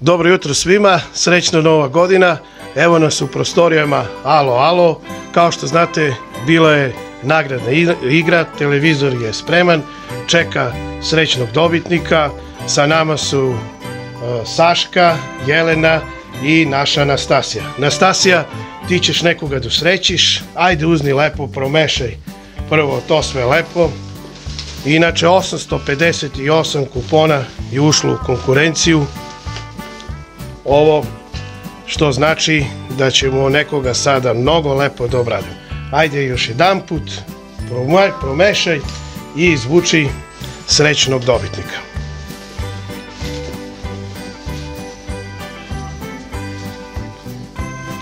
Dobro jutro svima, srećna nova godina. Evo nas u prostorijama Alo Alo. Kao što znate, bila je nagradna igra, televizor je spreman, čeka srećnog dobitnika. Sa nama su uh, Saška, Jelena i naša Anastasija. Anastasija, ti ćeš nekoga da srećiš, ajde uzni lepo, promešaj prvo to sve lepo. Inače, 858 kupona je ušlo u konkurenciju. Ovo što znači da ćemo nekoga sada mnogo lepo da obradimo. Ajde još jedan put, promešaj i izvuči srećnog dobitnika.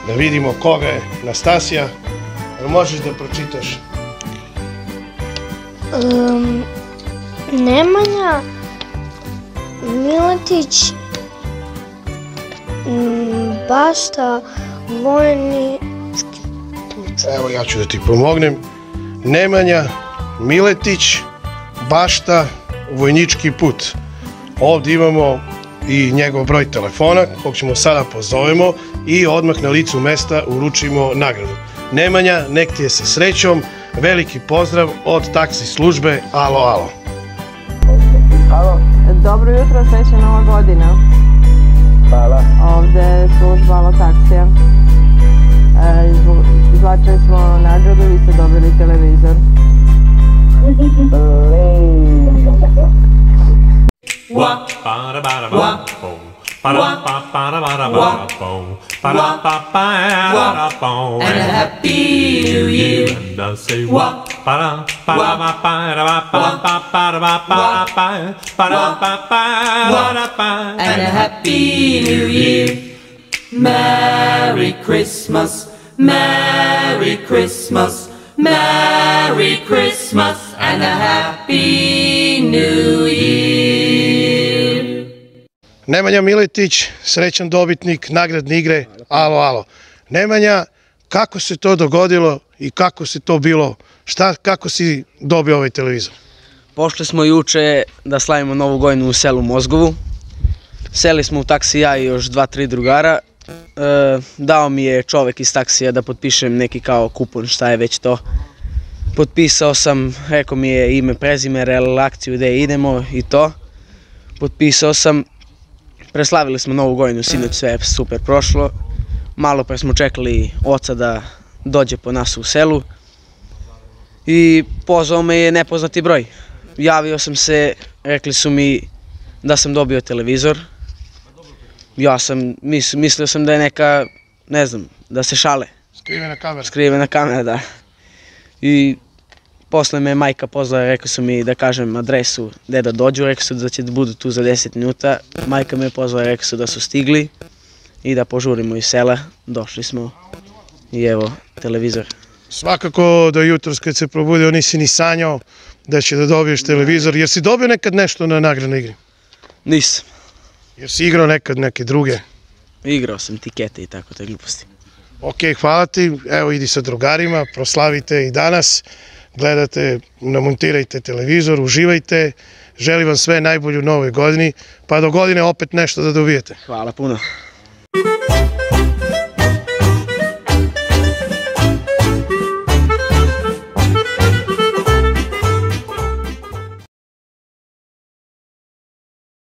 Da vidimo koga je Nastasija. Možeš da pročitaš? Um, Nemanja Miletić Bašta Vojnički Evo ja ću da ti pomognem. Nemanja Miletić Bašta Vojnički put. Ovdje imamo i njegov broj telefona kog ćemo sada pozovemo i odmah na licu mesta uručimo nagradu. Nemanja, nek ti je sa srećom, veliki pozdrav od taksi službe Alo Alo. Alo. Dobro jutro, srećna nova godina. And a happy new year. And I say wah, ba da ba da ba da ba And a happy new year. Merry Christmas, Merry Christmas, Merry Christmas, and a happy new year. Nemanja Miletić, srećan dobitnik nagradne igre Alo Alo. Nemanja, kako se to dogodilo i kako se to bilo? Šta, kako si dobio ovaj televizor? Pošli smo juče da slavimo novu godinu u selu Mozgovu. Seli smo u taksi ja i još dva, tri drugara. E, dao mi je čovek iz taksija da potpišem neki kao kupon, šta je već to. Potpisao sam, rekao mi je ime, prezime, relakciju gde idemo i to. Potpisao sam, preslavili smo novu godinu, sinoć sve je super prošlo. Malo pre smo čekali oca da dođe po nas u selu. I pozvao me je nepoznati broj. Javio sam se, rekli su mi da sam dobio televizor. Ja sam, mis, mislio sam da je neka, ne znam, da se šale. Skrivena kamera. Skrivena kamera, da. I posle me majka pozvala, rekao su mi da kažem adresu gde da dođu, rekao su da će da budu tu za 10 minuta. Majka me pozvala, rekao su da su stigli i da požurimo iz sela. Došli smo i evo, televizor. Svakako da jutros kad se probudio nisi ni sanjao da će da dobiješ televizor. Jer si dobio nekad nešto na nagradnoj igri? Nisam. Jer si igrao nekad neke druge? Igrao sam tikete i tako te gluposti. Ok, hvala ti. Evo idi sa drugarima, proslavite i danas. Gledate, namontirajte televizor, uživajte. Želim vam sve najbolje u novoj godini, pa do godine opet nešto da dobijete. Hvala puno.